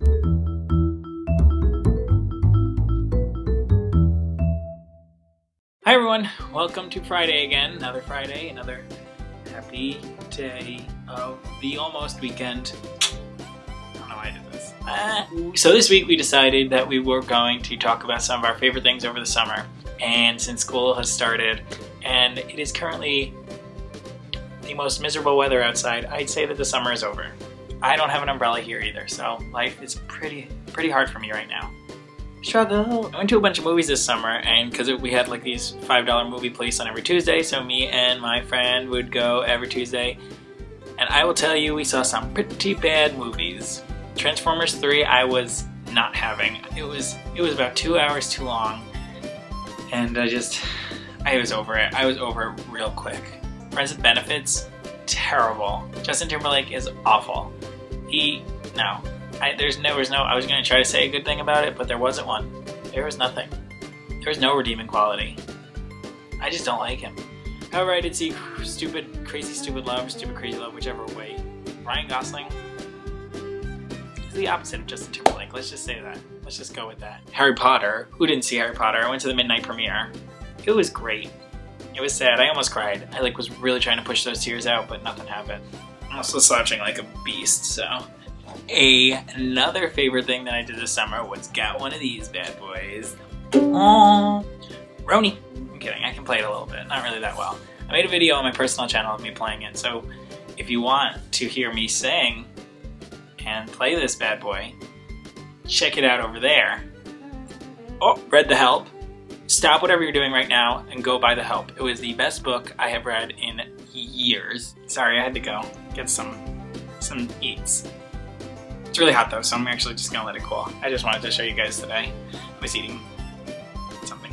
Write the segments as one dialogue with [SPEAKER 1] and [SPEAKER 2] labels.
[SPEAKER 1] Hi everyone, welcome to Friday again. Another Friday, another happy day of the almost weekend. I don't know why I did this. Ah. So this week we decided that we were going to talk about some of our favorite things over the summer. And since school has started and it is currently the most miserable weather outside, I'd say that the summer is over. I don't have an umbrella here either, so life is pretty pretty hard for me right now struggle. I went to a bunch of movies this summer, and because we had like these $5 movie place on every Tuesday, so me and my friend would go every Tuesday. And I will tell you, we saw some pretty bad movies. Transformers 3, I was not having. It was it was about two hours too long, and I just I was over it. I was over it real quick. Friends with Benefits, terrible. Justin Timberlake is awful. He no, I, there's no, there's no, I was to try to say a good thing about it, but there wasn't one. There was nothing. There was no redeeming quality. I just don't like him. However, I did see Stupid, Crazy Stupid Love, Stupid Crazy Love, whichever way. Ryan Gosling is the opposite of Justin Timberlake. Let's just say that. Let's just go with that. Harry Potter. Who didn't see Harry Potter? I went to the midnight premiere. It was great. It was sad. I almost cried. I like was really trying to push those tears out, but nothing happened. I'm also slouching like a beast, so a, another favorite thing that I did this summer was got one of these bad boys. Aww. Roni. I'm kidding, I can play it a little bit, not really that well. I made a video on my personal channel of me playing it, so if you want to hear me sing and play this bad boy, check it out over there. Oh, read The Help. Stop whatever you're doing right now and go buy The Help. It was the best book I have read in years. Sorry, I had to go get some some eats. It's really hot though, so I'm actually just gonna let it cool. I just wanted to show you guys today. I was eating something.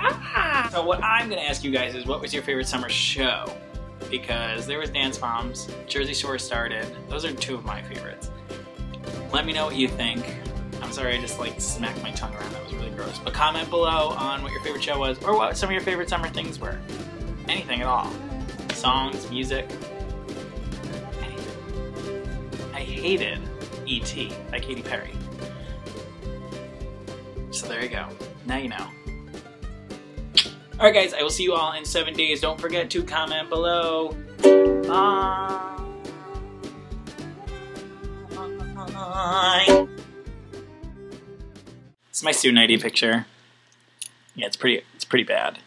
[SPEAKER 1] Ah! So what I'm gonna ask you guys is what was your favorite summer show? Because there was Dance Moms, Jersey Shore started. Those are two of my favorites. Let me know what you think. I'm sorry I just like smacked my tongue around, that was really gross. But comment below on what your favorite show was or what some of your favorite summer things were. Anything at all. Songs, music, I hated E.T. by Katy Perry. So there you go. Now you know. Alright guys, I will see you all in seven days. Don't forget to comment below. Bye. It's my student ID picture. Yeah, it's pretty it's pretty bad.